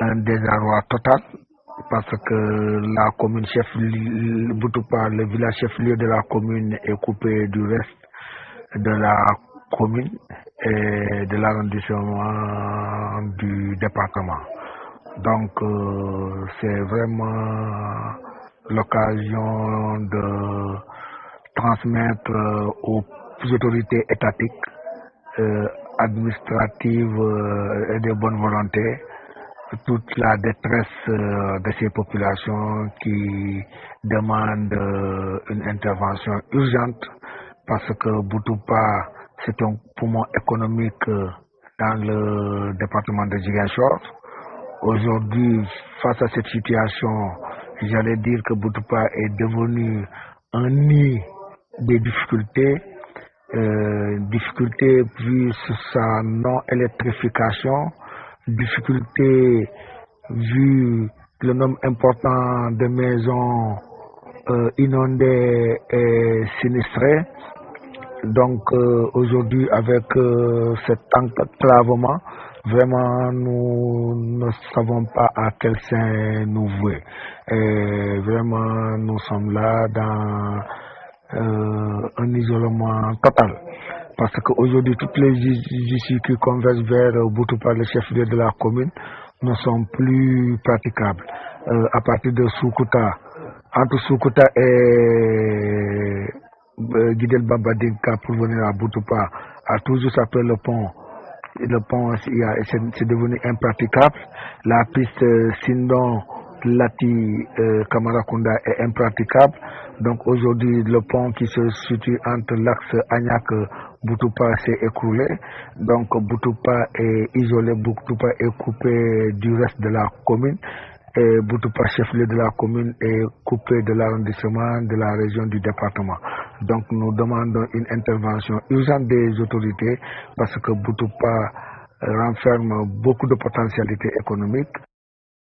un désarroi total parce que la commune chef Boutoupa, le village chef-lieu de la commune est coupé du reste de la commune et de l'arrondissement du département. Donc c'est vraiment l'occasion de transmettre aux autorités étatiques, administratives et de bonne volonté toute la détresse de ces populations qui demandent une intervention urgente parce que Boutoupa, c'est un poumon économique dans le département de Giguinchor. Aujourd'hui, face à cette situation, j'allais dire que Boutoupa est devenu un nid de difficultés, euh, difficultés sur sa non-électrification, difficultés vu le nombre important de maisons euh, inondées et sinistrées. Donc euh, aujourd'hui, avec euh, cet enclavement, vraiment nous ne savons pas à quel sein nous vouer. Et vraiment, nous sommes là dans un isolement total parce qu'aujourd'hui, toutes les issues qui convergent vers Boutoupa, le chef-lieu de la commune, ne sont plus praticables. Euh, à partir de Soukuta, entre Soukuta et euh, Guidel Babadinka pour venir à Boutoupa, à toujours après le pont, le pont c'est devenu impraticable. La piste Sindon, Lati, euh, Kamarakunda est impraticable. Donc aujourd'hui, le pont qui se situe entre l'axe Agnac Boutoupa s'est écroulé. Donc Boutoupa est isolé, Boutoupa est coupé du reste de la commune. Et Boutoupa, chef-lieu de la commune, est coupé de l'arrondissement, de la région, du département. Donc nous demandons une intervention urgente des autorités parce que Boutoupa renferme beaucoup de potentialités économiques